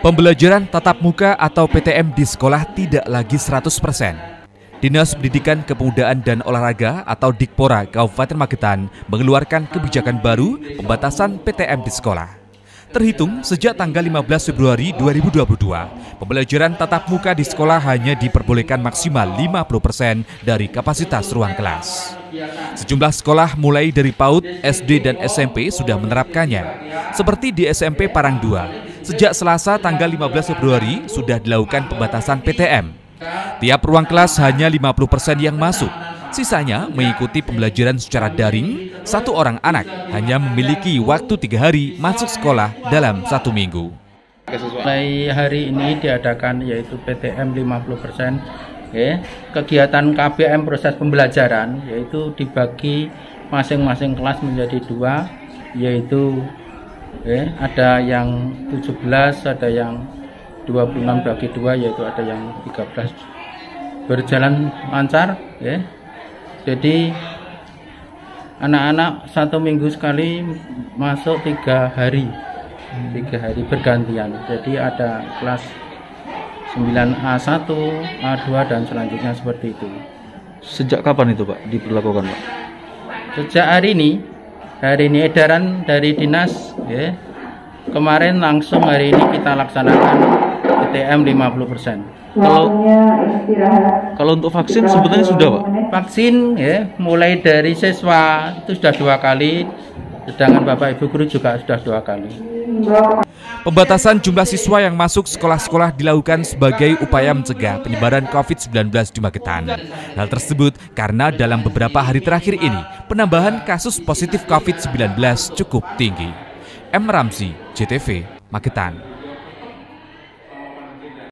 Pembelajaran tatap muka atau PTM di sekolah tidak lagi 100%. Dinas Pendidikan Kepemudaan dan Olahraga atau Dikpora Kabupaten Magetan mengeluarkan kebijakan baru pembatasan PTM di sekolah. Terhitung sejak tanggal 15 Februari 2022, pembelajaran tatap muka di sekolah hanya diperbolehkan maksimal 50% dari kapasitas ruang kelas. Sejumlah sekolah mulai dari PAUD, SD, dan SMP sudah menerapkannya, seperti di SMP Parang 2, Sejak Selasa tanggal 15 Februari sudah dilakukan pembatasan PTM. Tiap ruang kelas hanya 50% yang masuk. Sisanya mengikuti pembelajaran secara daring, satu orang anak hanya memiliki waktu tiga hari masuk sekolah dalam satu minggu. Mulai hari ini diadakan yaitu PTM 50%. Ya, kegiatan KBM proses pembelajaran yaitu dibagi masing-masing kelas menjadi dua, yaitu ada yang 17 ada yang 26 bagi dua yaitu ada yang 13 berjalan lancar jadi anak-anak satu minggu sekali masuk tiga hari. Tiga hari bergantian. Jadi ada kelas 9A1 A2 dan selanjutnya seperti itu. Sejak kapan itu Pak diperlakukan Pak? Sejak hari ini hari ini edaran dari dinas ya. Kemarin langsung hari ini kita laksanakan PTM 50% kalau kalau untuk vaksin sebetulnya sudah pak vaksin ya mulai dari siswa itu sudah dua kali sedangkan bapak ibu guru juga sudah dua kali Pembatasan jumlah siswa yang masuk sekolah-sekolah dilakukan sebagai upaya mencegah penyebaran COVID-19 di Magetan. Hal tersebut karena dalam beberapa hari terakhir ini, penambahan kasus positif COVID-19 cukup tinggi. M. Ramzi, JTV, Magetan.